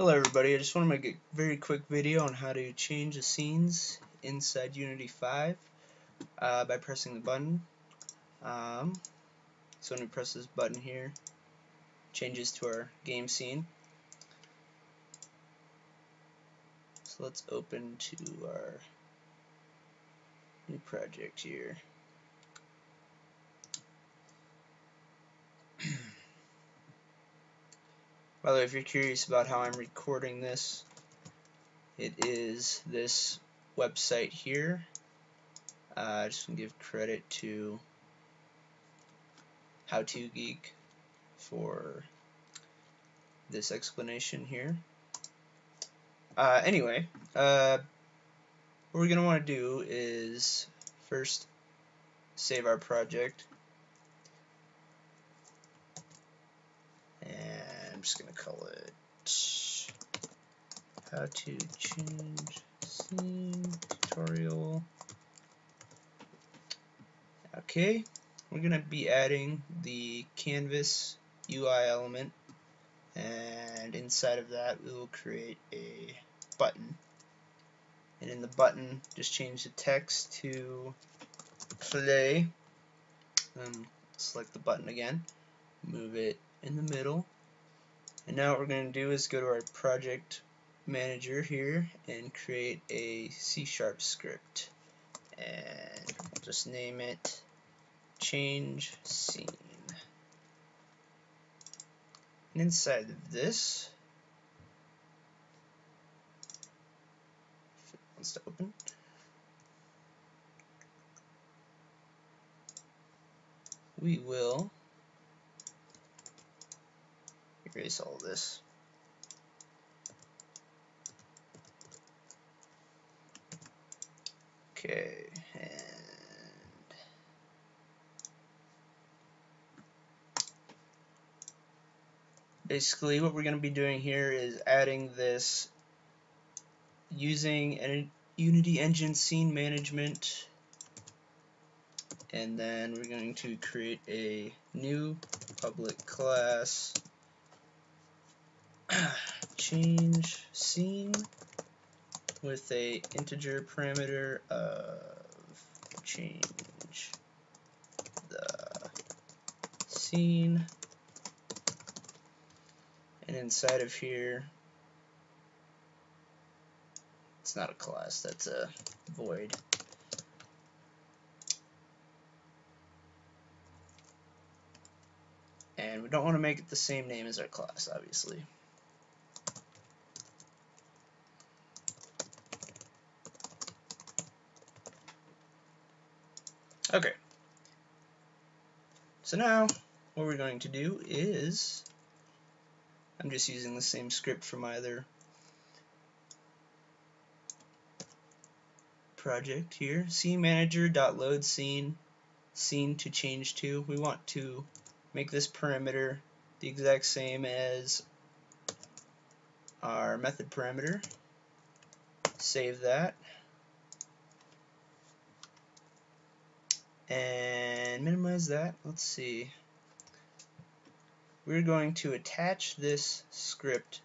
Hello everybody, I just want to make a very quick video on how to change the scenes inside Unity 5 uh, by pressing the button. Um, so when we press this button here, changes to our game scene. So let's open to our new project here. By the way, if you're curious about how I'm recording this, it is this website here. Uh, I just want to give credit to How To Geek for this explanation here. Uh, anyway, uh, what we're going to want to do is first save our project I'm just going to call it how to change scene tutorial. Okay, we're going to be adding the canvas UI element and inside of that we will create a button and in the button just change the text to play and select the button again move it in the middle and now what we're going to do is go to our project manager here and create a C-sharp script. And will just name it change scene. And inside of this, if it wants to open, we will erase all this. Okay, and basically what we're going to be doing here is adding this using an Unity Engine scene management and then we're going to create a new public class change scene with a integer parameter of change the scene. And inside of here it's not a class that's a void. And we don't want to make it the same name as our class obviously Okay. So now, what we're going to do is, I'm just using the same script from my other project here, scene manager dot load scene, scene to change to. We want to make this parameter the exact same as our method parameter. Save that. And minimize that. Let's see. We're going to attach this script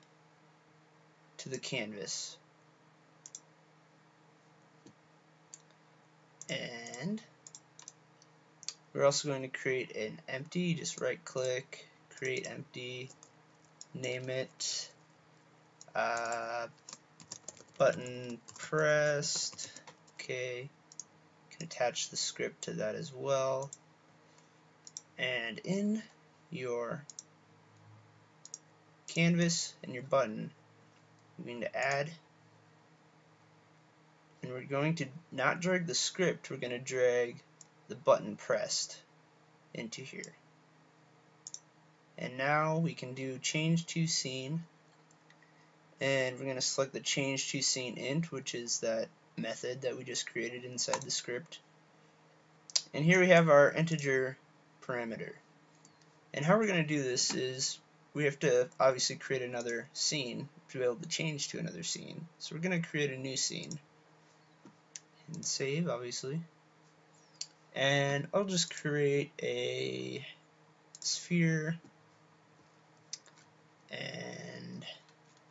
to the canvas. And we're also going to create an empty, just right click, create empty, name it uh, button pressed, okay, can attach the script to that as well. And in your canvas and your button, we're going to add, and we're going to not drag the script, we're going to drag the button pressed into here. And now we can do change to scene, and we're going to select the change to scene int, which is that method that we just created inside the script. And here we have our integer parameter. And how we're going to do this is we have to obviously create another scene to be able to change to another scene. So we're going to create a new scene. And save, obviously. And I'll just create a sphere and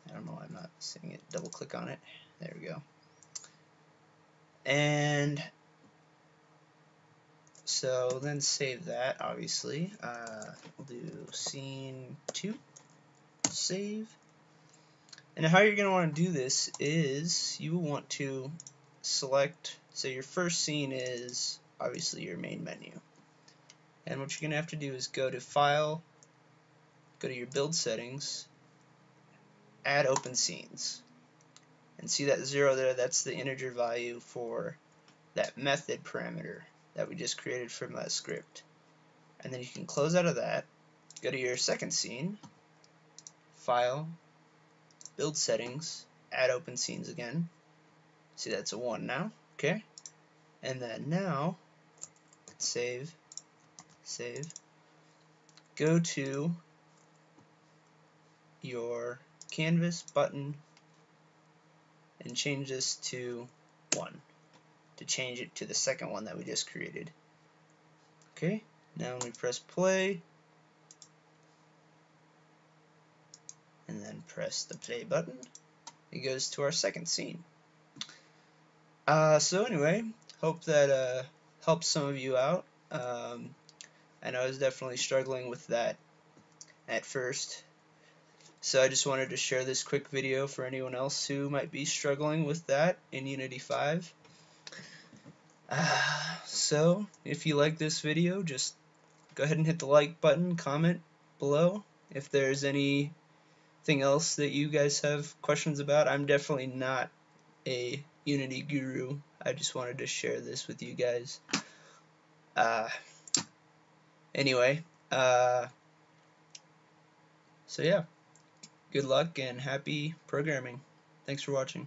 I don't know I'm not seeing it, double click on it. There we go. And so then save that, obviously. Uh, we'll do scene 2, save. And how you're going to want to do this is you want to select, so your first scene is obviously your main menu. And what you're going to have to do is go to File, go to your build settings, add open scenes. And see that zero there, that's the integer value for that method parameter that we just created from that script. And then you can close out of that, go to your second scene, File, Build Settings, add open scenes again. See that's a 1 now, okay? And then now, save, save, go to your canvas button and change this to 1 to change it to the second one that we just created. Okay, now when we press play, and then press the play button, it goes to our second scene. Uh, so anyway, hope that uh, helps some of you out. Um, know I was definitely struggling with that at first. So I just wanted to share this quick video for anyone else who might be struggling with that in Unity 5. Uh, so, if you like this video, just go ahead and hit the like button, comment below if there's anything else that you guys have questions about. I'm definitely not a Unity guru. I just wanted to share this with you guys. Uh, anyway, uh, so yeah, good luck and happy programming. Thanks for watching.